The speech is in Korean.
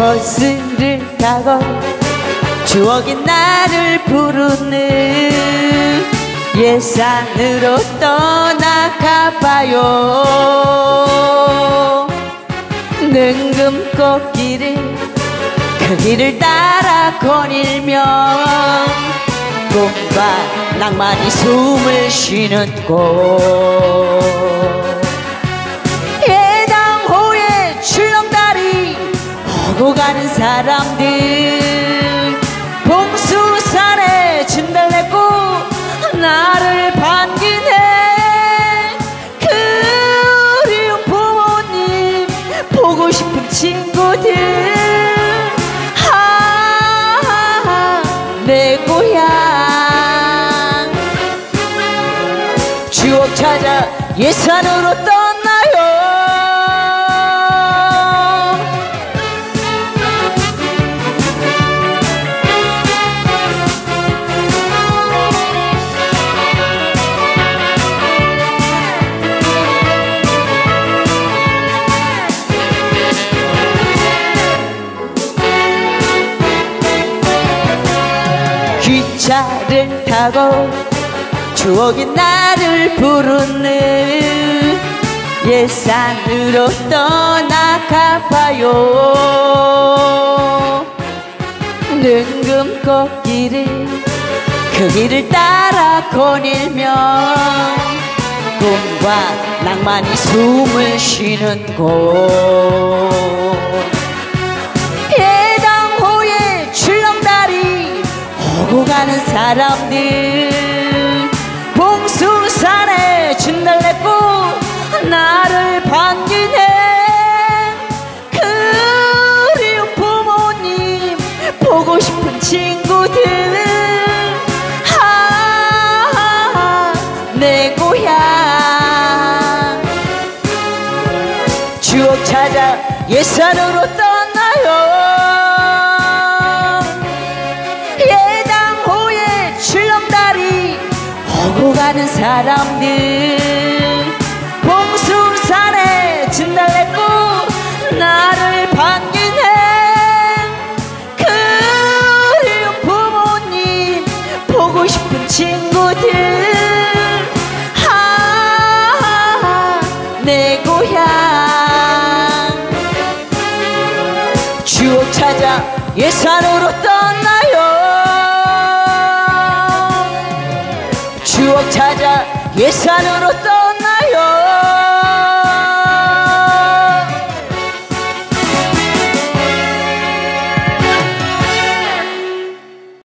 버스를 타고 추억이 나를 부르는 예산으로 떠나가봐요. 능금 꽃길을 그 길을 따라 거닐면 꿈과 낭만이 숨을 쉬는 곳 오고 가는 사람들. 봉수산에 진달래꽃 나를 반기네. 그리운 부모님 보고 싶은 친구들. 하하하 내 고향. 추억 찾아 예산으로 떠나요 차를 타고 추억이 나를 부르는 예산으로 떠나가봐요. 능금 꽃길을 그 길을 따라 거닐면 꿈과 낭만이 숨을 쉬는 곳 사람들. 봉수산에 진달래꽃 나를 반기네. 그리운 부모님 보고 싶은 친구들. 하하하 내 고향. 추억 찾아 예산으로 떠나요 오고 가는 사람들. 봉수산에 진달래꽃 나를 반기네 그리운 부모님 보고 싶은 친구들. 하하하 내 고향. 추억 찾아 예산으로 떠나요 추억 찾아 예산으로 떠나요.